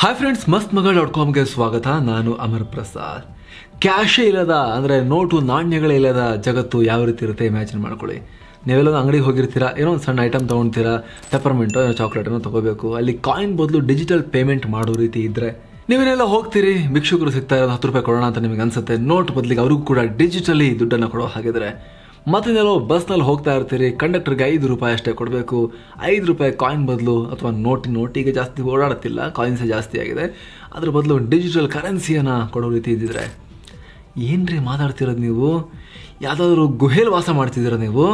Hi friends ಮಸ್ತ್ ಮಗಳ dot ಕಾಮ್ಗೆ ಸ್ವಾಗತ. ನಾನು ಅಮರ್ ಪ್ರಸಾದ್. ಕ್ಯಾಶೇ ಇಲ್ಲದ, ಅಂದರೆ ನೋಟು ನಾಣ್ಯಗಳೇ ಇಲ್ಲದ ಜಗತ್ತು ಯಾವ ರೀತಿ ಇರುತ್ತೆ ಇಮ್ಯಾಜಿನ್ ಮಾಡ್ಕೊಳ್ಳಿ. ನೀವೆಲ್ಲ ಅಂಗಡಿಗೆ ಹೋಗಿರ್ತೀರಾ, ಏನೋ ಒಂದು ಸಣ್ಣ ಐಟಮ್ ತೊಗೊಳ್ತೀರಾ ಪೆಪರ್ಮೆಂಟೋ ಏನೋ ಚಾಕ್ಲೇಟ್ ಏನೋ ತೊಗೋಬೇಕು, ಅಲ್ಲಿ ಕಾಯಿನ್ ಬದಲು ಡಿಜಿಟಲ್ ಪೇಮೆಂಟ್ ಮಾಡೋ ರೀತಿ ಇದ್ದರೆ ನೀವೇನೆಲ್ಲ ಹೋಗ್ತೀರಿ, ಭಿಕ್ಷುಕರು ಸಿಗ್ತಾ ಇರೋದು ಹತ್ತು ರೂಪಾಯಿ ಕೊಡೋಣ ಅಂತ ನಿಮಗೆ ಅನ್ಸುತ್ತೆ, ನೋಟ್ ಬದಲಿಗೆ ಅವ್ರಿಗೂ ಕೂಡ ಡಿಜಿಟಲಿ ದುಡ್ಡನ್ನು ಕೊಡೋ ಹಾಗಿದ್ರೆ. ಮತ್ತಿನ್ನೆಲ್ಲೋ ಬಸ್ನಲ್ಲಿ ಹೋಗ್ತಾ ಇರ್ತೀರಿ, ಕಂಡಕ್ಟರ್ಗೆ ಐದು ರೂಪಾಯಿ ಅಷ್ಟೇ ಕೊಡಬೇಕು. ಐದು ರೂಪಾಯಿ ಕಾಯಿನ್ ಬದಲು ಅಥವಾ ನೋಟಿ ನೋಟಿಗೆ ಜಾಸ್ತಿ ಓಡಾಡುತ್ತಿಲ್ಲ ಕಾಯಿನ್ಸೇ ಜಾಸ್ತಿ ಆಗಿದೆ. ಅದ್ರ ಬದಲು ಡಿಜಿಟಲ್ ಕರೆನ್ಸಿಯನ್ನು ಕೊಡೋ ರೀತಿ ಇದ್ದಿದ್ರೆ. ಏನ್ರಿ ಮಾತಾಡ್ತಿರೋದು ನೀವು? ಯಾವುದಾದ್ರೂ ಗುಹೆಲ್ ವಾಸ ಮಾಡ್ತಿದ್ದೀರ ನೀವು?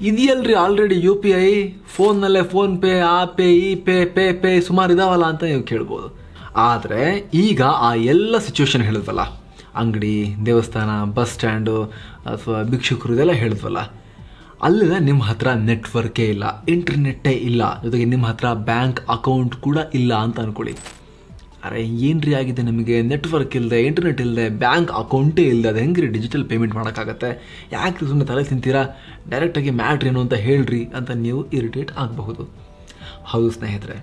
ಇದೆಯಲ್ರಿ ಆಲ್ರೆಡಿ ಯು ಪಿ ಐ ಫೋನ್ನಲ್ಲೇ ಫೋನ್ ಪೇ ಆ ಪೇ ಈ ಪೇ ಪೇ ಪೇ ಸುಮಾರು ಇದಾವಲ್ಲ ಅಂತ ನೀವು ಕೇಳ್ಬೋದು. ಆದರೆ ಈಗ ಆ ಎಲ್ಲ ಸಿಚುವೇಶನ್ ಹೇಳಿದ್ವಲ್ಲ ಅಂಗಡಿ, ದೇವಸ್ಥಾನ, ಬಸ್ ಸ್ಟ್ಯಾಂಡು ಅಥವಾ ಭಿಕ್ಷುಕರು ಇದೆಲ್ಲ ಹೇಳಿದ್ವಲ್ಲ ಅಲ್ಲೆಲ್ಲ ನಿಮ್ಮ ಹತ್ರ ನೆಟ್ವರ್ಕೇ ಇಲ್ಲ ಇಂಟರ್ನೆಟ್ಟೇ ಇಲ್ಲ, ಜೊತೆಗೆ ನಿಮ್ಮ ಹತ್ರ ಬ್ಯಾಂಕ್ ಅಕೌಂಟ್ ಕೂಡ ಇಲ್ಲ ಅಂತ ಅನ್ಕೊಳ್ಳಿ. ಅರೆ, ಏನ್ರಿ ಆಗಿದೆ ನಿಮಗೆ? ನೆಟ್ವರ್ಕ್ ಇಲ್ಲದೆ ಇಂಟರ್ನೆಟ್ ಇಲ್ಲದೆ ಬ್ಯಾಂಕ್ ಅಕೌಂಟೇ ಇಲ್ಲದೆ ಅದು ಹೆಂಗ್ರಿ ಡಿಜಿಟಲ್ ಪೇಮೆಂಟ್ ಮಾಡೋಕ್ಕಾಗತ್ತೆ? ಯಾಕೆ ಸುಮ್ಮನೆ ತಲೆ ತಿಂತೀರಾ? ಡೈರೆಕ್ಟಾಗಿ ಮ್ಯಾಟ್ರ್ ಏನು ಅಂತ ಹೇಳ್ರಿ ಅಂತ ನೀವು ಇರಿಟೇಟ್ ಆಗಬಹುದು. ಹೌದು ಸ್ನೇಹಿತರೆ,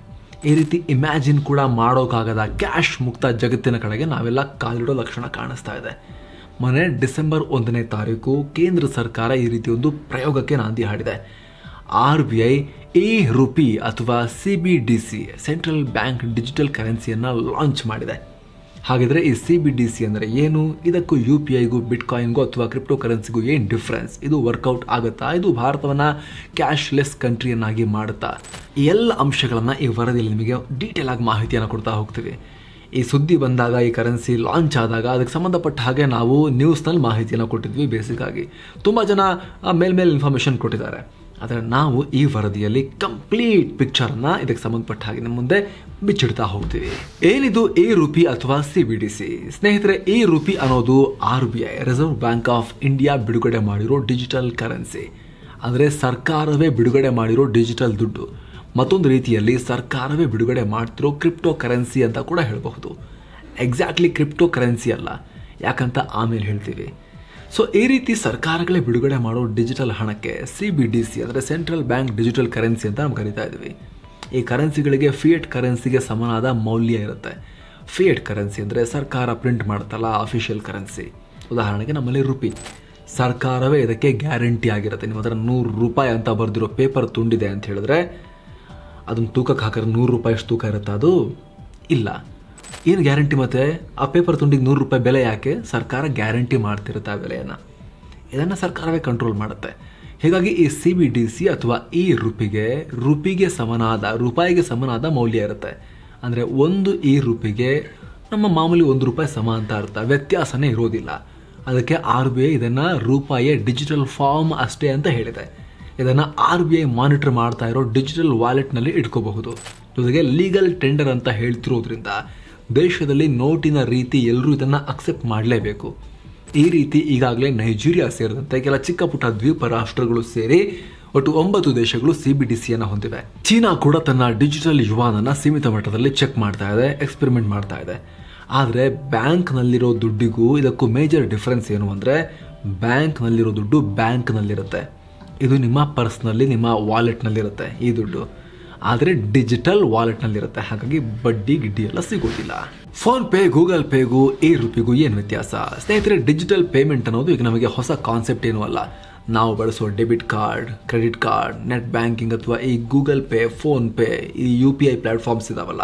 ಈ ರೀತಿ ಇಮ್ಯಾಜಿನ್ ಕೂಡ ಮಾಡೋಕ್ಕಾಗದ ಕ್ಯಾಶ್ ಮುಕ್ತ ಜಗತ್ತಿನ ಕಡೆಗೆ ನಾವೆಲ್ಲ ಕಾಲಿಡೋ ಲಕ್ಷಣ ಕಾಣಿಸ್ತಾ ಇದೆ. ಮೊನ್ನೆ ಡಿಸೆಂಬರ್ ಒಂದನೇ ತಾರೀಕು ಕೇಂದ್ರ ಸರ್ಕಾರ ಈ ರೀತಿ ಒಂದು ಪ್ರಯೋಗಕ್ಕೆ ನಾಂದಿ ಹಾಡಿದೆ. R B I, e rupee ಅಥವಾ C B D C, central bank digital ಕರೆನ್ಸಿಯನ್ನು ಲಾಂಚ್ ಮಾಡಿದೆ. ಹಾಗಿದ್ರೆ ಈ ಸಿ ಬಿ ಡಿ ಸಿ ಅಂದರೆ ಏನು? ಇದಕ್ಕೂ ಯು ಪಿ ಐಗೂ ಬಿಟ್ ಕಾಯಿನ್ಗೂ ಅಥವಾ ಕ್ರಿಪ್ಟೋ ಕರೆನ್ಸಿಗೂ ಏನು ಡಿಫ್ರೆನ್ಸ್? ಇದು ವರ್ಕೌಟ್ ಆಗುತ್ತಾ? ಇದು ಭಾರತವನ್ನು ಕ್ಯಾಶ್ಲೆಸ್ ಕಂಟ್ರಿಯನ್ನಾಗಿ ಮಾಡುತ್ತಾ? ಎಲ್ಲ ಅಂಶಗಳನ್ನು ಈ ವರದಿಯಲ್ಲಿ ನಿಮಗೆ ಡೀಟೇಲ್ ಆಗಿ ಮಾಹಿತಿಯನ್ನು ಕೊಡ್ತಾ ಹೋಗ್ತೀವಿ. ಈ ಸುದ್ದಿ ಬಂದಾಗ, ಈ ಕರೆನ್ಸಿ ಲಾಂಚ್ ಆದಾಗ ಅದಕ್ಕೆ ಸಂಬಂಧಪಟ್ಟ ಹಾಗೆ ನಾವು ನ್ಯೂಸ್ನಲ್ಲಿ ಮಾಹಿತಿಯನ್ನು ಕೊಟ್ಟಿದ್ವಿ ಬೇಸಿಕ್ ಆಗಿ ತುಂಬ ಜನ ಮೇಲ್ಮೇಲೆ ಇನ್ಫಾರ್ಮೇಷನ್ ಕೊಟ್ಟಿದ್ದಾರೆ. ಆದರೆ ನಾವು ಈ ವರದಿಯಲ್ಲಿ ಕಂಪ್ಲೀಟ್ ಪಿಕ್ಚರ್ನ ಇದಕ್ಕೆ ಸಂಬಂಧಪಟ್ಟ ಹಾಗೆ ನಿಮ್ಮ ಮುಂದೆ ಬಿಚ್ಚಿಡ್ತಾ ಹೋಗ್ತೀವಿ. ಏನಿದು ಎ ರೂಪಿ ಅಥವಾ ಸಿ ಬಿ ಡಿ ಸಿ? ಸ್ನೇಹಿತರೆ, ಎ ರೂಪಿ ಅನ್ನೋದು R B I Reserve Bank of India ಬಿಡುಗಡೆ ಮಾಡಿರೋ ಡಿಜಿಟಲ್ ಕರೆನ್ಸಿ ಅಂದರೆ ಸರ್ಕಾರವೇ ಬಿಡುಗಡೆ ಮಾಡಿರೋ ಡಿಜಿಟಲ್ ದುಡ್ಡು. ಮತ್ತೊಂದು ರೀತಿಯಲ್ಲಿ ಸರ್ಕಾರವೇ ಬಿಡುಗಡೆ ಮಾಡ್ತಿರೋ ಕ್ರಿಪ್ಟೋ ಕರೆನ್ಸಿ ಅಂತ ಕೂಡ ಹೇಳಬಹುದು. ಎಕ್ಸಾಕ್ಟ್ಲಿ ಕ್ರಿಪ್ಟೋ ಕರೆನ್ಸಿ ಅಲ್ಲ. ಯಾಕಂತ ಆಮೇಲೆ ಹೇಳ್ತೀವಿ. ಸೊ ಈ ರೀತಿ ಸರ್ಕಾರಗಳೇ ಬಿಡುಗಡೆ ಮಾಡೋ ಡಿಜಿಟಲ್ ಹಣಕ್ಕೆ ಸಿ ಬಿ ಡಿ ಸಿ ಅಂದರೆ ಸೆಂಟ್ರಲ್ ಬ್ಯಾಂಕ್ ಡಿಜಿಟಲ್ ಕರೆನ್ಸಿ ಅಂತ ನಾವು ಕರಿತಾ ಇದ್ವಿ ಈ ಕರೆನ್ಸಿಗಳಿಗೆ ಫಿಯೇಟ್ ಕರೆನ್ಸಿಗೆ ಸಮನಾದ ಮೌಲ್ಯ ಇರುತ್ತೆ. ಫಿಯೇಟ್ ಕರೆನ್ಸಿ ಅಂದರೆ ಸರ್ಕಾರ ಪ್ರಿಂಟ್ ಮಾಡ್ತಲ್ಲ ಅಫಿಷಿಯಲ್ ಕರೆನ್ಸಿ ಉದಾಹರಣೆಗೆ ನಮ್ಮಲ್ಲಿ ರುಪಿ. ಸರ್ಕಾರವೇ ಇದಕ್ಕೆ ಗ್ಯಾರಂಟಿ ಆಗಿರುತ್ತೆ. ನಿಮ್ಮ ಹತ್ರ ನೂರು ರೂಪಾಯಿ ಅಂತ ಬರೆದಿರೋ ಪೇಪರ್ ತುಂಡಿದೆ ಅಂತ ಹೇಳಿದ್ರೆ ಅದನ್ನು ತೂಕಕ್ಕೆ ಹಾಕಿದ್ರೆ ನೂರು ರೂಪಾಯಿ ಅಷ್ಟು ತೂಕ ಇರುತ್ತೆ. ಅದು ಇಲ್ಲ. ಏನು ಗ್ಯಾರಂಟಿ ಮತ್ತೆ? ಆ ಪೇಪರ್ ತುಂಡಿಗೆ ನೂರು ರೂಪಾಯಿ ಬೆಲೆ ಯಾಕೆ? ಸರ್ಕಾರ ಗ್ಯಾರಂಟಿ ಮಾಡ್ತಿರುತ್ತೆ ಆ ಬೆಲೆಯನ್ನು. ಇದನ್ನು ಸರ್ಕಾರವೇ ಕಂಟ್ರೋಲ್ ಮಾಡುತ್ತೆ. ಹೀಗಾಗಿ ಈ ಸಿ ಬಿ ಡಿ ಸಿ ಅಥವಾ ಈ ರುಪಿಗೆ ರುಪಿಗೆ ಸಮನಾದ, ರೂಪಾಯಿಗೆ ಸಮನಾದ ಮೌಲ್ಯ ಇರುತ್ತೆ. ಅಂದರೆ ಒಂದು ಈ ರುಪಿಗೆ ನಮ್ಮ ಮಾಮೂಲಿ ಒಂದು ರೂಪಾಯಿ ಸಮ ಅಂತ ಅರ್ಥ. ವ್ಯತ್ಯಾಸನೇ ಇರೋದಿಲ್ಲ. ಅದಕ್ಕೆ ಆರ್ ಬಿ ಐ ಇದನ್ನು ರೂಪಾಯಿಯ ಡಿಜಿಟಲ್ ಫಾರ್ಮ್ ಅಷ್ಟೇ ಅಂತ ಹೇಳಿದೆ. ಇದನ್ನು ಆರ್ ಬಿ ಐ ಮಾನಿಟರ್ ಮಾಡ್ತಾ ಇರೋ ಡಿಜಿಟಲ್ ವ್ಯಾಲೆಟ್ನಲ್ಲಿ ಇಟ್ಕೋಬಹುದು. ಜೊತೆಗೆ ಲೀಗಲ್ ಟೆಂಡರ್ ಅಂತ ಹೇಳ್ತಿರೋದ್ರಿಂದ ದೇಶದಲ್ಲಿ ನೋಟಿನ ರೀತಿ ಎಲ್ಲರೂ ಇದನ್ನು ಅಕ್ಸೆಪ್ಟ್ ಮಾಡಲೇಬೇಕು. ಈ ರೀತಿ ಈಗಾಗಲೇ ನೈಜೀರಿಯಾ ಸೇರಿದಂತೆ ಕೆಲ ಚಿಕ್ಕ ಪುಟ್ಟ ದ್ವೀಪ ರಾಷ್ಟ್ರಗಳು ಸೇರಿ ಒಟ್ಟು ಒಂಬತ್ತು ದೇಶಗಳು ಸಿ ಬಿ ಡಿ ಸಿಯನ್ನು ಹೊಂದಿವೆ. ಚೀನಾ ಕೂಡ ತನ್ನ ಡಿಜಿಟಲ್ ಯುವಾನನ್ನು ಸೀಮಿತ ಮಟ್ಟದಲ್ಲಿ ಚೆಕ್ ಮಾಡ್ತಾ ಇದೆ ಎಕ್ಸ್ಪೆರಿಮೆಂಟ್ ಮಾಡ್ತಾ ಇದೆ. ಆದರೆ ಬ್ಯಾಂಕ್ನಲ್ಲಿರೋ ದುಡ್ಡಿಗೂ ಇದಕ್ಕೂ ಮೇಜರ್ ಡಿಫ್ರೆನ್ಸ್ ಏನು ಅಂದರೆ ಬ್ಯಾಂಕ್ನಲ್ಲಿರೋ ದುಡ್ಡು ಬ್ಯಾಂಕ್ನಲ್ಲಿರುತ್ತೆ. ಇದು ನಿಮ್ಮ ಪರ್ಸ್ನಲ್ಲಿ ನಿಮ್ಮ ವಾಲೆಟ್ನಲ್ಲಿರುತ್ತೆ ಈ ದುಡ್ಡು. ಆದರೆ ಡಿಜಿಟಲ್ ವಾಲೆಟ್ನಲ್ಲಿರುತ್ತೆ ಹಾಗಾಗಿ ಬಡ್ಡಿ ಗಿಡ್ಡಿ ಎಲ್ಲ ಸಿಗೋದಿಲ್ಲ. ಫೋನ್ ಪೇ ಗೂಗಲ್ ಪೇಗೂ ಈ ರೂಪಿಗೂ ಏನು ವ್ಯತ್ಯಾಸ? ಸ್ನೇಹಿತರೆ ಡಿಜಿಟಲ್ ಪೇಮೆಂಟ್ ಅನ್ನೋದು ಈಗ ನಮಗೆ ಹೊಸ ಕಾನ್ಸೆಪ್ಟ್ ಏನೂ ಅಲ್ಲ. ನಾವು ಬಳಸೋ debit card credit card net banking ಅಥವಾ ಈ ಗೂಗಲ್ ಪೇ ಫೋನ್ ಪೇ ಈ ಯು ಪಿ ಐ ಪ್ಲ್ಯಾಟ್ಫಾರ್ಮ್ಸ್ ಇದಾವಲ್ಲ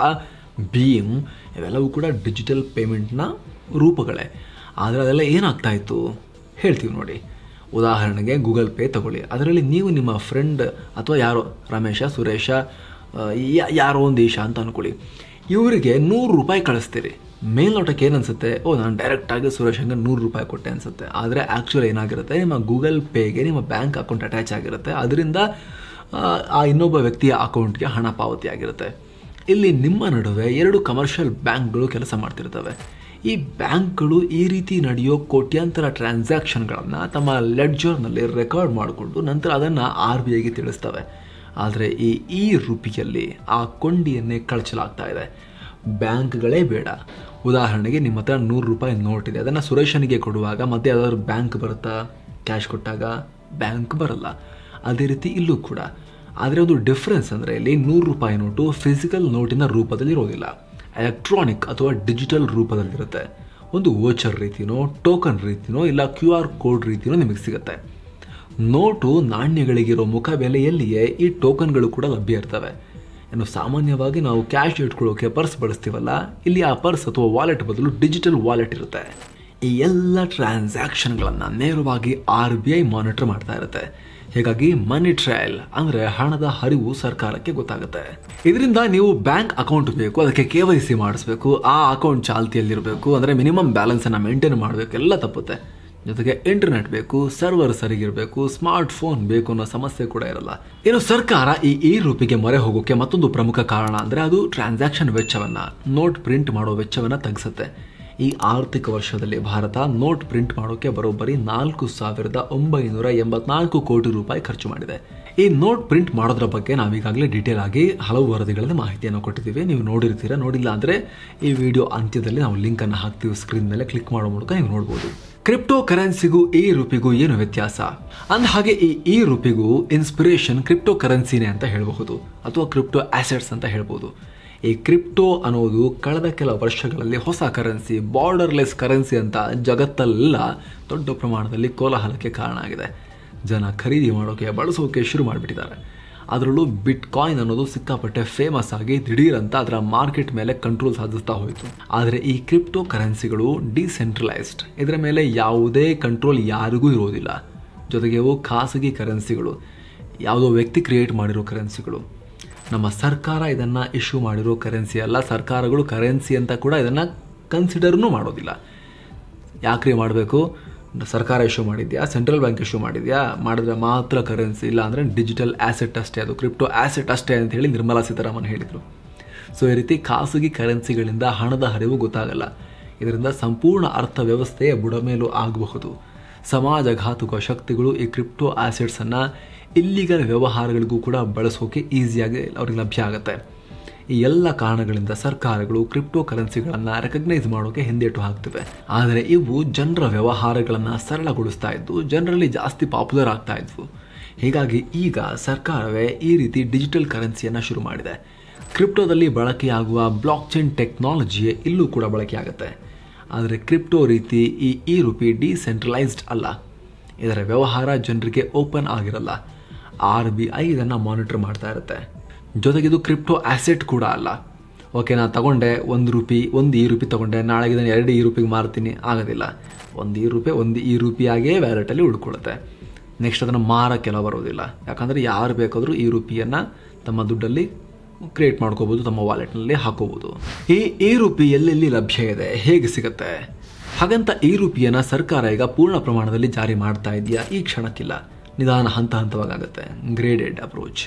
ಭೀಮ್ ಇವೆಲ್ಲವೂ ಕೂಡ ಡಿಜಿಟಲ್ ಪೇಮೆಂಟ್ನ ರೂಪಗಳೇ. ಆದರೆ ಅದೆಲ್ಲ ಏನಾಗ್ತಾ ಇತ್ತು? ಹೇಳ್ತೀವಿ ನೋಡಿ. ಉದಾಹರಣೆಗೆ ಗೂಗಲ್ ಪೇ ತಗೊಳ್ಳಿ. ಅದರಲ್ಲಿ ನೀವು ನಿಮ್ಮ ಫ್ರೆಂಡ್ ಅಥವಾ ಯಾರೋ, ರಮೇಶ, ಸುರೇಶ ಯಾರೋ ಒಂದು ದೇಶ ಅಂತ ಅಂದ್ಕೊಳ್ಳಿ ಇವರಿಗೆ ನೂರು ರೂಪಾಯಿ ಕಳಿಸ್ತೀರಿ. ಮೇಲ್ನೋಟಕ್ಕೆ ಏನು ಅನಿಸುತ್ತೆ ಓ, ನಾನು ಡೈರೆಕ್ಟಾಗಿ ಸುರೇಶಂಗೆ ನೂರು ರೂಪಾಯಿ ಕೊಟ್ಟೆ ಅನಿಸುತ್ತೆ. ಆದರೆ ಆ್ಯಕ್ಚುಲಿ ಏನಾಗಿರುತ್ತೆ? ನಿಮ್ಮ ಗೂಗಲ್ ಪೇಗೆ ನಿಮ್ಮ ಬ್ಯಾಂಕ್ ಅಕೌಂಟ್ ಅಟ್ಯಾಚ್ ಆಗಿರುತ್ತೆ. ಅದರಿಂದ, ಆ ಇನ್ನೊಬ್ಬ ವ್ಯಕ್ತಿಯ ಅಕೌಂಟ್ಗೆ ಹಣ ಪಾವತಿ ಆಗಿರುತ್ತೆ ಇಲ್ಲಿ ನಿಮ್ಮ ನಡುವೆ ಎರಡು ಕಮರ್ಷಿಯಲ್ ಬ್ಯಾಂಕ್ಗಳು ಕೆಲಸ ಮಾಡ್ತಿರ್ತವೆ. ಈ ಬ್ಯಾಂಕ್ಗಳು ಈ ರೀತಿ ನಡೆಯೋ ಕೋಟ್ಯಾಂತರ ಟ್ರಾನ್ಸಾಕ್ಷನ್ಗಳನ್ನು ತಮ್ಮ ಲೆಡ್ಜರ್ನಲ್ಲಿ ರೆಕಾರ್ಡ್ ಮಾಡಿಕೊಂಡು ನಂತರ ಅದನ್ನು ಆರ್ ಬಿ ಐಗೆ ತಿಳಿಸ್ತವೆ. ಆದರೆ ಈ ಈ ರೂಪಿಯಲ್ಲಿ ಆ ಕೊಂಡಿಯನ್ನೇ ಕಳಚಲಾಗ್ತಾ ಇದೆ. ಬ್ಯಾಂಕ್ಗಳೇ ಬೇಡ. ಉದಾಹರಣೆಗೆ ನಿಮ್ಮ ಹತ್ರ ನೂರು ರೂಪಾಯಿ ನೋಟ್ ಇದೆ. ಅದನ್ನು ಸುರೇಶನಿಗೆ ಕೊಡುವಾಗ ಮತ್ತೆ ಯಾವ್ದಾದ್ರು ಬ್ಯಾಂಕ್ ಬರುತ್ತಾ? ಕ್ಯಾಶ್ ಕೊಟ್ಟಾಗ ಬ್ಯಾಂಕ್ ಬರಲ್ಲ. ಅದೇ ರೀತಿ ಇಲ್ಲೂ ಕೂಡ. ಆದರೆ ಒಂದು ಡಿಫ್ರೆನ್ಸ್ ಅಂದರೆ ಇಲ್ಲಿ ನೂರು ರೂಪಾಯಿ ನೋಟು ಫಿಸಿಕಲ್ ನೋಟಿನ ರೂಪದಲ್ಲಿ ಇರೋದಿಲ್ಲ ಎಲೆಕ್ಟ್ರಾನಿಕ್ ಅಥವಾ ಡಿಜಿಟಲ್ ರೂಪದಲ್ಲಿರುತ್ತೆ. ಒಂದು ವೋಚರ್ ರೀತಿಯೋ ಟೋಕನ್ ರೀತಿಯೋ ಇಲ್ಲ ಕ್ಯೂ ಆರ್ ಕೋಡ್ ರೀತಿಯೋ ನಿಮಗೆ ಸಿಗುತ್ತೆ. ನೋಟು ನಾಣ್ಯಗಳಿಗಿರೋ ಮುಖ ಬೆಲೆಯಲ್ಲಿಯೇ ಈ ಟೋಕನ್ಗಳು ಕೂಡ ಲಭ್ಯ ಇರ್ತವೆ. ಇನ್ನು ಸಾಮಾನ್ಯವಾಗಿ ನಾವು ಕ್ಯಾಶ್ ಇಟ್ಕೊಳ್ಳೋಕೆ ಪರ್ಸ್ ಬಳಸ್ತೀವಲ್ಲ, ಇಲ್ಲಿ ಆ ಪರ್ಸ್ ಅಥವಾ ವಾಲೆಟ್ ಬದಲು ಡಿಜಿಟಲ್ ವಾಲೆಟ್ ಇರುತ್ತೆ. ಈ ಎಲ್ಲ ಟ್ರಾನ್ಸಾಕ್ಷನ್ಗಳನ್ನು ನೇರವಾಗಿ ಆರ್ ಬಿ ಐ ಮಾನಿಟರ್ ಮಾಡ್ತಾ ಇರುತ್ತೆ. ಹೀಗಾಗಿ ಮನಿ ಟ್ರಯಲ್ ಅಂದ್ರೆ ಹಣದ ಹರಿವು ಸರ್ಕಾರಕ್ಕೆ ಗೊತ್ತಾಗುತ್ತೆ. ಇದರಿಂದ ನೀವು ಬ್ಯಾಂಕ್ ಅಕೌಂಟ್ ಬೇಕು, ಅದಕ್ಕೆ ಕೆ ವೈ ಸಿ ಮಾಡಿಸ್ಬೇಕು, ಆ ಅಕೌಂಟ್ ಚಾಲ್ತಿಯಲ್ಲಿರಬೇಕು, ಅಂದ್ರೆ ಮಿನಿಮಮ್ ಬ್ಯಾಲೆನ್ಸ್ ಅನ್ನ ಮೇಂಟೈನ್ ಮಾಡಬೇಕು, ಎಲ್ಲ ತಪ್ಪುತ್ತೆ. ಜೊತೆಗೆ ಇಂಟರ್ನೆಟ್ ಬೇಕು ಸರ್ವರ್ ಸರಿಗಿರಬೇಕು ಸ್ಮಾರ್ಟ್ ಫೋನ್ ಬೇಕು ಅನ್ನೋ ಸಮಸ್ಯೆ ಕೂಡ ಇರಲ್ಲ. ಇನ್ನು ಸರ್ಕಾರ ಈ ಈ ರೂಪಿಗೆ ಮೊರೆ ಹೋಗೋಕೆ ಮತ್ತೊಂದು ಪ್ರಮುಖ ಕಾರಣ ಅಂದ್ರೆ ಅದು ಟ್ರಾನ್ಸಾಕ್ಷನ್ ವೆಚ್ಚವನ್ನ ನೋಟ್ ಪ್ರಿಂಟ್ ಮಾಡೋ ವೆಚ್ಚವನ್ನ ತಗ್ಸುತ್ತೆ. ಈ ಆರ್ಥಿಕ ವರ್ಷದಲ್ಲಿ ಭಾರತ ನೋಟ್ ಪ್ರಿಂಟ್ ಮಾಡೋಕೆ ಬರೋಬ್ಬರಿ ನಾಲ್ಕು ಸಾವಿರದ ಒಂಬೈನೂರ ಎಂಬತ್ನಾಲ್ಕು ಕೋಟಿ ರೂಪಾಯಿ ಖರ್ಚು ಮಾಡಿದೆ. ಈ ನೋಟ್ ಪ್ರಿಂಟ್ ಮಾಡೋದ್ರ ಬಗ್ಗೆ ನಾವೀಗಾಗಲೇ ಡೀಟೇಲ್ ಆಗಿ ಹಲವು ವರದಿಗಳಲ್ಲಿ ಮಾಹಿತಿಯನ್ನು ಕೊಟ್ಟಿದ್ದೀವಿ. ನೀವು ನೋಡಿರ್ತೀರಾ, ನೋಡಿಲ್ಲ ಅಂದರೆ ಈ ವಿಡಿಯೋ ಅಂತ್ಯದಲ್ಲಿ ನಾವು ಲಿಂಕನ್ನು ಹಾಕ್ತೀವಿ ಸ್ಕ್ರೀನ್ ಮೇಲೆ. ಕ್ಲಿಕ್ ಮಾಡೋ ಮೂಲಕ ನೀವು ನೋಡ್ಬೋದು. ಕ್ರಿಪ್ಟೋ ಕರೆನ್ಸಿಗೂ ಈ ರೂಪಿಗೂ ಏನು ವ್ಯತ್ಯಾಸ? ಅಂದ ಹಾಗೆ ಈ ಈ ರೂಪಿಗೂ ಇನ್ಸ್ಪಿರೇಷನ್ ಕ್ರಿಪ್ಟೋ ಕರೆನ್ಸಿನೇ ಅಂತ ಹೇಳಬಹುದು. ಅಥವಾ ಕ್ರಿಪ್ಟೋ ಆಸೆಟ್ಸ್ ಅಂತ ಹೇಳ್ಬೋದು. ಈ ಕ್ರಿಪ್ಟೋ ಅನ್ನೋದು ಕಳೆದ ಕೆಲ ವರ್ಷಗಳಲ್ಲಿ ಹೊಸ ಕರೆನ್ಸಿ ಬಾರ್ಡರ್ಲೆಸ್ ಕರೆನ್ಸಿ ಅಂತ ಜಗತ್ತಲ್ಲ ದೊಡ್ಡ ಪ್ರಮಾಣದಲ್ಲಿ ಕೋಲಾಹಲಕ್ಕೆ ಕಾರಣ ಆಗಿದೆ. ಜನ ಖರೀದಿ ಮಾಡೋಕೆ, ಬಳಸೋಕೆ ಶುರು ಮಾಡಿಬಿಟ್ಟಿದ್ದಾರೆ. ಅದರಲ್ಲೂ ಬಿಟ್ ಕಾಯಿನ್ ಅನ್ನೋದು ಸಿಕ್ಕಾಪಟ್ಟೆ ಫೇಮಸ್ ಆಗಿ ದಿಢೀರಂತ ಅದರ ಮಾರ್ಕೆಟ್ ಮೇಲೆ ಕಂಟ್ರೋಲ್ ಸಾಧಿಸ್ತಾ ಹೋಯಿತು. ಆದರೆ ಈ ಕ್ರಿಪ್ಟೋ ಕರೆನ್ಸಿಗಳು ಡಿಸೆಂಟ್ರಲೈಸ್ಡ್. ಇದರ ಮೇಲೆ ಯಾವುದೇ ಕಂಟ್ರೋಲ್ ಯಾರಿಗೂ ಇರೋದಿಲ್ಲ. ಜೊತೆಗೆ ಖಾಸಗಿ ಕರೆನ್ಸಿಗಳು. ಯಾವುದೋ ವ್ಯಕ್ತಿ ಕ್ರಿಯೇಟ್ ಮಾಡಿರೋ ಕರೆನ್ಸಿಗಳು. ನಮ್ಮ ಸರ್ಕಾರ ಇದನ್ನು ಇಶ್ಯೂ ಮಾಡಿರೋ ಕರೆನ್ಸಿ ಅಲ್ಲ, ಸರ್ಕಾರಗಳು ಕರೆನ್ಸಿ ಅಂತ ಕೂಡ ಇದನ್ನು ಕನ್ಸಿಡರ್ನೂ ಮಾಡೋದಿಲ್ಲ. ಯಾಕ್ರಿ ಮಾಡಬೇಕು? ಸರ್ಕಾರ ಇಶ್ಯೂ ಮಾಡಿದ್ಯಾ? ಸೆಂಟ್ರಲ್ ಬ್ಯಾಂಕ್ ಇಶ್ಯೂ ಮಾಡಿದ್ಯಾ? ಮಾಡಿದ್ರೆ ಮಾತ್ರ ಕರೆನ್ಸಿ ಇಲ್ಲ ಅಂದರೆ ಡಿಜಿಟಲ್ ಆ್ಯಸೆಟ್ ಅಷ್ಟೇ, ಅದು ಕ್ರಿಪ್ಟೋ ಆಸೆಟ್ ಅಷ್ಟೇ ಅಂತ ಹೇಳಿ ನಿರ್ಮಲಾ ಸೀತಾರಾಮನ್ ಹೇಳಿದರು. ಸೊ ಈ ರೀತಿ ಖಾಸಗಿ ಕರೆನ್ಸಿಗಳಿಂದ ಹಣದ ಹರಿವು ಗೊತ್ತಾಗಲ್ಲ. ಇದರಿಂದ ಸಂಪೂರ್ಣ ಅರ್ಥವ್ಯವಸ್ಥೆಯ ಬುಡಮೇಲು ಆಗಬಹುದು. ಸಮಾಜಘಾತುಕ ಶಕ್ತಿಗಳು ಈ ಕ್ರಿಪ್ಟೋ ಆಸೆಟ್ಸನ್ನು ಇಲ್ಲಿಗಲ್ ವ್ಯವಹಾರಗಳಿಗೂ ಕೂಡ ಬಳಸೋಕೆ ಈಸಿಯಾಗಿ ಅವ್ರಿಗೆ ಲಭ್ಯ ಆಗುತ್ತೆ. ಈ ಎಲ್ಲ ಕಾರಣಗಳಿಂದ ಸರ್ಕಾರಗಳು ಕ್ರಿಪ್ಟೋ ಕರೆನ್ಸಿಗಳನ್ನು ರೆಕಗ್ನೈಸ್ ಮಾಡೋಕೆ ಹಿಂದೇಟು ಹಾಕ್ತಿವೆ. ಆದರೆ ಇವು ಜನರ ವ್ಯವಹಾರಗಳನ್ನು ಸರಳಗೊಳಿಸ್ತಾ ಇದ್ದು, ಜನರಲ್ಲಿ ಜಾಸ್ತಿ ಪಾಪ್ಯುಲರ್ ಆಗ್ತಾ ಇದ್ವು. ಹೀಗಾಗಿ ಈಗ ಸರ್ಕಾರವೇ ಈ ರೀತಿ ಡಿಜಿಟಲ್ ಕರೆನ್ಸಿಯನ್ನು ಶುರು ಮಾಡಿದೆ. ಕ್ರಿಪ್ಟೋದಲ್ಲಿ ಬಳಕೆಯಾಗುವ ಬ್ಲಾಕ್ ಚೈನ್ ಟೆಕ್ನಾಲಜಿಯೇ ಇಲ್ಲೂ ಕೂಡ ಬಳಕೆಯಾಗುತ್ತೆ. ಆದರೆ ಕ್ರಿಪ್ಟೋ ರೀತಿ ಈ ಈ ರೂಪಿ ಡಿಸೆಂಟ್ರಲೈಸ್ಡ್ ಅಲ್ಲ. ಇದರ ವ್ಯವಹಾರ ಜನರಿಗೆ ಓಪನ್ ಆಗಿರಲ್ಲ. ಆರ್ ಬಿ ಐ ಇದನ್ನು ಮಾನಿಟರ್ ಮಾಡ್ತಾ ಇರುತ್ತೆ. ಜೊತೆಗೆ ಇದು ಕ್ರಿಪ್ಟೋ ಆಸೆಟ್ ಕೂಡ ಅಲ್ಲ. ಓಕೆ ನಾನು ತಗೊಂಡೆ ಒಂದು ರೂಪಿ, ಒಂದು ಈ ರೂಪಿ ತಗೊಂಡೆ. ನಾಳೆಗೆ ಇದನ್ನು ಎರಡು ಈ ರೂಪಿಗೆ ಮಾರ್ತೀನಿ, ಆಗೋದಿಲ್ಲ. ಒಂದು ಈ ರೂಪಾಯಿ ಒಂದು ಈ ರೂಪಿಯಾಗೇ ವ್ಯಾಲೆಟಲ್ಲಿ ಉಳ್ಕೊಳ್ಳುತ್ತೆ. ನೆಕ್ಸ್ಟ್ ಅದನ್ನು ಮಾರೋಕ್ಕೆಲ್ಲ ಬರೋದಿಲ್ಲ. ಯಾಕಂದರೆ ಯಾರು ಬೇಕಾದರೂ ಈ ರೂಪಿಯನ್ನು ತಮ್ಮ ದುಡ್ಡಲ್ಲಿ ಕ್ರಿಯೇಟ್ ಮಾಡ್ಕೋಬೋದು, ತಮ್ಮ ವಾಲೆಟ್ನಲ್ಲಿ ಹಾಕೋಬೋದು. ಈ ಈ ರೂಪಿ ಎಲ್ಲೆಲ್ಲಿ ಲಭ್ಯ ಇದೆ? ಹೇಗೆ ಸಿಗುತ್ತೆ? ಹಾಗಂತ ಈ ರೂಪಿಯನ್ನು ಸರ್ಕಾರ ಈಗ ಪೂರ್ಣ ಪ್ರಮಾಣದಲ್ಲಿ ಜಾರಿ ಮಾಡ್ತಾ ಇದೆಯಾ? ಈ ಕ್ಷಣಕ್ಕಿಲ್ಲ. ನಿಧಾನ ಹಂತ ಹಂತವಾಗುತ್ತೆ. ಗ್ರೇಡೆಡ್ ಅಪ್ರೋಚ್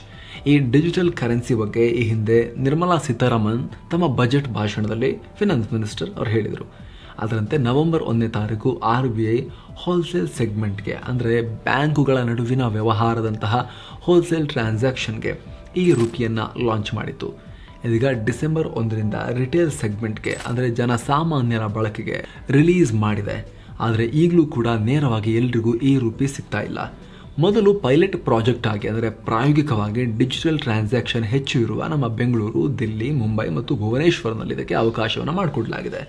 ಈ ಡಿಜಿಟಲ್ ಕರೆನ್ಸಿ ಬಗ್ಗೆ ಈ ಹಿಂದೆ ನಿರ್ಮಲಾ ಸೀತಾರಾಮನ್ ತಮ್ಮ ಬಜೆಟ್ ಭಾಷಣದಲ್ಲಿ ಫಿನಾನ್ಸ್ ಮಿನಿಸ್ಟರ್ ಅವರು ಹೇಳಿದರು. ಅದರಂತೆ ನವೆಂಬರ್ ಒಂದನೇ ತಾರೀಕು ಆರ್ ಬಿ ಐ ಹೋಲ್ಸೇಲ್ ಸೆಗ್ಮೆಂಟ್ಗೆ ಅಂದರೆ ಬ್ಯಾಂಕುಗಳ ನಡುವಿನ ವ್ಯವಹಾರದಂತಹ ಹೋಲ್ಸೇಲ್ ಟ್ರಾನ್ಸಾಕ್ಷನ್ಗೆ ಈ ರೂಪಿಯನ್ನು ಲಾಂಚ್ ಮಾಡಿತು ಇದೀಗ ಡಿಸೆಂಬರ್ ಒಂದರಿಂದ ರಿಟೇಲ್ ಸೆಗ್ಮೆಂಟ್ಗೆ ಅಂದರೆ ಜನಸಾಮಾನ್ಯರ ಬಳಕೆಗೆ ರಿಲೀಸ್ ಮಾಡಿದೆ. ಆದರೆ ಈಗಲೂ ಕೂಡ ನೇರವಾಗಿ ಎಲ್ರಿಗೂ ಈ ರೂಪಿ ಸಿಗ್ತಾ ಇಲ್ಲ. ಮೊದಲು ಪೈಲಟ್ ಪ್ರಾಜೆಕ್ಟ್ ಆಗಿ, ಅಂದರೆ ಪ್ರಾಯೋಗಿಕವಾಗಿ ಡಿಜಿಟಲ್ ಟ್ರಾನ್ಸಾಕ್ಷನ್ ಹೆಚ್ಚು ಇರುವ ನಮ್ಮ ಬೆಂಗಳೂರು, ದಿಲ್ಲಿ, ಮುಂಬೈ ಮತ್ತು ಭುವನೇಶ್ವರ್ನಲ್ಲಿ ಇದಕ್ಕೆ ಅವಕಾಶವನ್ನು ಮಾಡಿಕೊಡಲಾಗಿದೆ.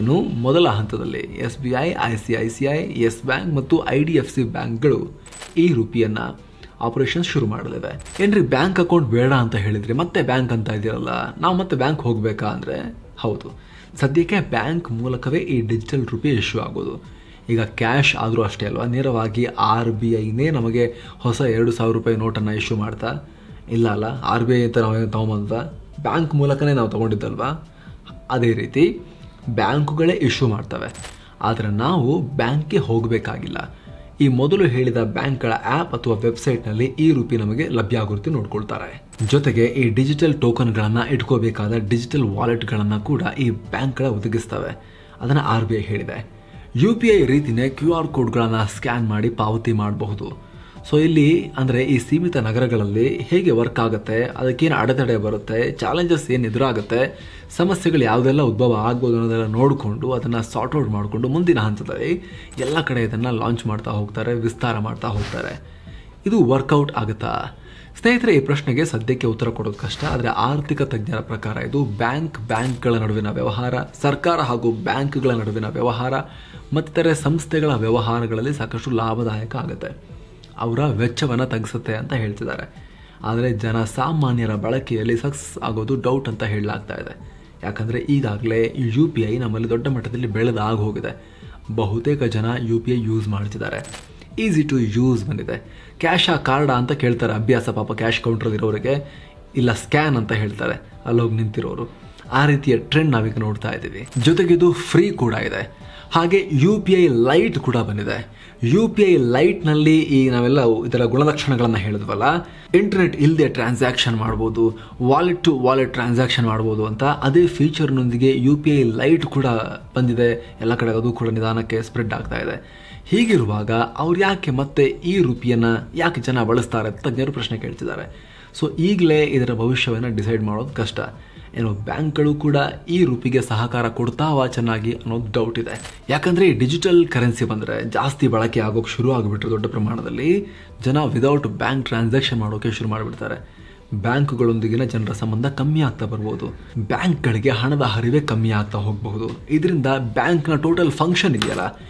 ಇನ್ನು ಮೊದಲ ಹಂತದಲ್ಲಿ S B I I C I C I, Yes bank ಮತ್ತು ಐ ಡಿ ಎಫ್ ಸಿ ಬ್ಯಾಂಕ್ಗಳು ಈ ರೂಪಿಯನ್ನು ಆಪರೇಷನ್ ಶುರು ಮಾಡಲಿದೆ ಏನ್ರಿ, ಬ್ಯಾಂಕ್ ಅಕೌಂಟ್ ಬೇಡ ಅಂತ ಹೇಳಿದ್ರೆ, ಮತ್ತೆ ಬ್ಯಾಂಕ್ ಅಂತ ಇದ್ದೀರಲ್ಲ, ನಾವು ಮತ್ತೆ ಬ್ಯಾಂಕ್ ಹೋಗಬೇಕಾ ಅಂದರೆ? ಹೌದು. ಸದ್ಯಕ್ಕೆ ಬ್ಯಾಂಕ್ ಮೂಲಕವೇ ಈ ಡಿಜಿಟಲ್ ರೂಪಿ ಇಶ್ಯೂ ಆಗೋದು. ಈಗ ಕ್ಯಾಶ್ ಆದರೂ ಅಷ್ಟೇ ಅಲ್ವಾ? ನೇರವಾಗಿ ಆರ್ ಬಿ ಐನೇ ನಮಗೆ ಹೊಸ ಎರಡು ಸಾವಿರ ರೂಪಾಯಿ ನೋಟನ್ನು ಇಶ್ಯೂ ಮಾಡ್ತಾ? ಇಲ್ಲ ಅಲ್ಲ, ಆರ್ ಬಿ ಐ ನಾವು ತೊಗೊಂಬಂದ ಬ್ಯಾಂಕ್ ಮೂಲಕನೇ ನಾವು ತೊಗೊಂಡಿದ್ದಲ್ವಾ? ಅದೇ ರೀತಿ ಬ್ಯಾಂಕುಗಳೇ ಇಶ್ಯೂ ಮಾಡ್ತವೆ. ಆದರೆ ನಾವು ಬ್ಯಾಂಕ್ಗೆ ಹೋಗಬೇಕಾಗಿಲ್ಲ. ಈ ಮೊದಲು ಹೇಳಿದ ಬ್ಯಾಂಕ್ಗಳ ಆ್ಯಪ್ ಅಥವಾ ವೆಬ್ಸೈಟ್ನಲ್ಲಿ ಈ ರೂಪಿ ನಮಗೆ ಲಭ್ಯ ಆಗುತ್ತೆ ನೋಡ್ಕೊಳ್ತಾರೆ. ಜೊತೆಗೆ ಈ ಡಿಜಿಟಲ್ ಟೋಕನ್ಗಳನ್ನು ಇಟ್ಕೋಬೇಕಾದ ಡಿಜಿಟಲ್ ವಾಲೆಟ್ಗಳನ್ನು ಕೂಡ ಈ ಬ್ಯಾಂಕ್ಗಳ ಒದಗಿಸ್ತವೆ. ಅದನ್ನು ಆರ್ ಬಿ ಐ ಹೇಳಿದೆ. ಯು ಪಿ ಐ ರೀತಿನೇ ಕ್ಯೂ ಆರ್ ಕೋಡ್ಗಳನ್ನು ಸ್ಕ್ಯಾನ್ ಮಾಡಿ ಪಾವತಿ ಮಾಡಬಹುದು. ಸೊ ಇಲ್ಲಿ ಅಂದರೆ ಈ ಸೀಮಿತ ನಗರಗಳಲ್ಲಿ ಹೇಗೆ ವರ್ಕ್ ಆಗುತ್ತೆ, ಅದಕ್ಕೇನು ಅಡೆತಡೆ ಬರುತ್ತೆ ಚಾಲೆಂಜಸ್ ಏನು ಎದುರಾಗುತ್ತೆ, ಸಮಸ್ಯೆಗಳು ಯಾವುದೆಲ್ಲ ಉದ್ಭವ ಆಗ್ಬೋದು ಅನ್ನೋದೆಲ್ಲ ನೋಡಿಕೊಂಡು ಅದನ್ನು ಸಾರ್ಟ್ ಔಟ್ ಮಾಡಿಕೊಂಡು ಮುಂದಿನ ಹಂತದಲ್ಲಿ ಎಲ್ಲ ಕಡೆ ಇದನ್ನು ಲಾಂಚ್ ಮಾಡ್ತಾ ಹೋಗ್ತಾರೆ, ವಿಸ್ತಾರ ಮಾಡ್ತಾ ಹೋಗ್ತಾರೆ. ಇದು ವರ್ಕೌಟ್ ಆಗುತ್ತಾ? ಸ್ನೇಹಿತರೆ, ಈ ಪ್ರಶ್ನೆಗೆ ಸದ್ಯಕ್ಕೆ ಉತ್ತರ ಕೊಡೋದು ಕಷ್ಟ, ಆದರೆ ಆರ್ಥಿಕ ತಜ್ಞರ ಪ್ರಕಾರ ಇದು ಬ್ಯಾಂಕ್ ಬ್ಯಾಂಕ್ಗಳ ನಡುವಿನ ವ್ಯವಹಾರ, ಸರ್ಕಾರ ಹಾಗೂ ಬ್ಯಾಂಕ್ಗಳ ನಡುವಿನ ವ್ಯವಹಾರ. ಮತ್ತಿತರೆ ಸಂಸ್ಥೆಗಳ ವ್ಯವಹಾರಗಳಲ್ಲಿ ಸಾಕಷ್ಟು ಲಾಭದಾಯಕ ಆಗುತ್ತೆ. ಅವರ ವೆಚ್ಚವನ್ನು ತಗ್ಗಿಸುತ್ತೆ ಅಂತ ಹೇಳ್ತಿದ್ದಾರೆ. ಆದರೆ ಜನಸಾಮಾನ್ಯರ ಬಳಕೆಯಲ್ಲಿ ಸಕ್ಸಸ್ ಆಗೋದು ಡೌಟ್ ಅಂತ ಹೇಳಲಾಗ್ತಾ ಇದೆ. ಯಾಕಂದರೆ ಈಗಾಗಲೇ ಯು ಪಿ ಐ ನಮ್ಮಲ್ಲಿ ದೊಡ್ಡ ಮಟ್ಟದಲ್ಲಿ ಬೆಳೆದಾಗ ಹೋಗಿದೆ ಬಹುತೇಕ ಜನ ಯು ಪಿ ಐ ಯೂಸ್ ಮಾಡ್ತಿದ್ದಾರೆ. ಈಸಿ ಟು ಯೂಸ್ ಬಂದಿದೆ. ಕ್ಯಾಶ್ ಆ ಕಾರ್ಡ ಅಂತ ಕೇಳ್ತಾರೆ ಅಭ್ಯಾಸ ಪಾಪ ಕ್ಯಾಶ್ ಕೌಂಟರ್ ಇರೋರಿಗೆ. ಇಲ್ಲ ಸ್ಕ್ಯಾನ್ ಅಂತ ಹೇಳ್ತಾರೆ ಅಲ್ಲೋಗಿ ನಿಂತಿರೋರು. ಆ ರೀತಿಯ ಟ್ರೆಂಡ್ ನಾವೀಗ ನೋಡ್ತಾ ಇದ್ದೀವಿ. ಜೊತೆಗೆ ಇದು ಫ್ರೀ ಕೂಡ ಇದೆ. ಹಾಗೆ ಯು ಪಿ ಐ ಲೈಟ್ ಕೂಡ ಬಂದಿದೆ. ಯು ಪಿ ಐ ಲೈಟ್ನಲ್ಲಿ ಈ ನಾವೆಲ್ಲ ಇದರ ಗುಣಲಕ್ಷಣಗಳನ್ನು ಹೇಳಿದ್ವಲ್ಲ ಇಂಟರ್ನೆಟ್ ಇಲ್ಲದೆ ಟ್ರಾನ್ಸಾಕ್ಷನ್ ಮಾಡ್ಬೋದು ವಾಲೆಟ್ ಟು ವಾಲೆಟ್ ಟ್ರಾನ್ಸಾಕ್ಷನ್ ಮಾಡ್ಬೋದು ಅಂತ ಅದೇ ಫೀಚರ್ನೊಂದಿಗೆ ಯು ಪಿ ಐ ಲೈಟ್ ಕೂಡ ಬಂದಿದೆ. ಎಲ್ಲ ಕಡೆ ಅದು ಕೂಡ ನಿಧಾನಕ್ಕೆ ಸ್ಪ್ರೆಡ್ ಆಗ್ತಾ ಇದೆ. ಹೀಗಿರುವಾಗ ಅವ್ರು ಯಾಕೆ ಮತ್ತೆ ಈ ರುಪಿಯನ್ನು ಯಾಕೆ ಜನ ಬಳಸ್ತಾರೆ ತಜ್ಞರು ಪ್ರಶ್ನೆ ಕೇಳ್ತಿದ್ದಾರೆ. ಸೊ ಈಗಲೇ ಇದರ ಭವಿಷ್ಯವನ್ನು ಡಿಸೈಡ್ ಮಾಡೋದು ಕಷ್ಟ. ಏನು ಬ್ಯಾಂಕ್ಗಳು ಕೂಡ ಈ ರೂಪಿಗೆ ಸಹಕಾರ ಕೊಡ್ತಾವ ಚೆನ್ನಾಗಿ ಅನ್ನೋದು ಡೌಟ್ ಇದೆ. ಯಾಕಂದರೆ ಈ ಡಿಜಿಟಲ್ ಕರೆನ್ಸಿ ಬಂದರೆ ಜಾಸ್ತಿ ಬಳಕೆ ಆಗೋಕೆ ಶುರು ಆಗಿಬಿಟ್ರೆ ದೊಡ್ಡ ಪ್ರಮಾಣದಲ್ಲಿ. ಜನ ವಿದೌಟ್ ಬ್ಯಾಂಕ್ ಟ್ರಾನ್ಸಾಕ್ಷನ್ ಮಾಡೋಕೆ ಶುರು ಮಾಡಿಬಿಡ್ತಾರೆ. ಬ್ಯಾಂಕ್ಗಳೊಂದಿಗಿನ ಜನರ ಸಂಬಂಧ ಕಮ್ಮಿ ಆಗ್ತಾ ಬರ್ಬೋದು. ಬ್ಯಾಂಕ್ಗಳಿಗೆ ಹಣದ ಹರಿವೆ ಕಮ್ಮಿ ಆಗ್ತಾ ಹೋಗಬಹುದು. ಇದರಿಂದ ಬ್ಯಾಂಕ್ನ ಟೋಟಲ್ ಫಂಕ್ಷನ್ ಇದೆಯಲ್ಲ?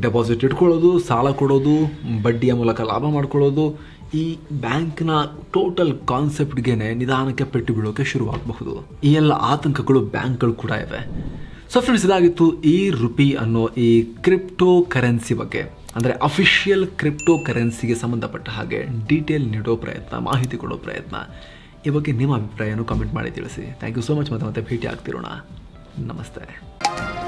ಡೆಪಾಸಿಟ್ ಇಟ್ಕೊಳ್ಳೋದು, ಸಾಲ ಕೊಡೋದು, ಬಡ್ಡಿಯ ಮೂಲಕ ಲಾಭ ಮಾಡ್ಕೊಳ್ಳೋದು ಈ ಬ್ಯಾಂಕ್ನ ಟೋಟಲ್ ಕಾನ್ಸೆಪ್ಟ್ಗೆನೆ ನಿಧಾನಕ್ಕೆ ಪೆಟ್ಟು ಬೀಳೋಕೆ ಶುರುವಾಗಬಹುದು. ಈ ಎಲ್ಲ ಆತಂಕಗಳು ಬ್ಯಾಂಕ್ಗಳು ಕೂಡ ಇವೆ. ಸೊ ಫ್ರೆಂಡ್ಸ್ ಇದಾಗಿತ್ತು ಈ ರುಪಿ ಅನ್ನೋ ಈ ಕ್ರಿಪ್ಟೋ ಕರೆನ್ಸಿ ಬಗ್ಗೆ. ಅಂದರೆ ಅಫಿಷಿಯಲ್ ಕ್ರಿಪ್ಟೋ ಕರೆನ್ಸಿಗೆ ಸಂಬಂಧಪಟ್ಟ ಹಾಗೆ ಡೀಟೇಲ್ ನೀಡೋ ಪ್ರಯತ್ನ, ಮಾಹಿತಿ ಕೊಡೋ ಪ್ರಯತ್ನ. ಈ ಬಗ್ಗೆ ನಿಮ್ಮ ಅಭಿಪ್ರಾಯನೂ ಕಮೆಂಟ್ ಮಾಡಿ ತಿಳಿಸಿ. ಥ್ಯಾಂಕ್ ಯು ಸೋ ಮಚ್ ಮತ್ತೆ ಮತ್ತೆ ಭೇಟಿ ಆಗ್ತಿರೋಣ. ನಮಸ್ತೆ.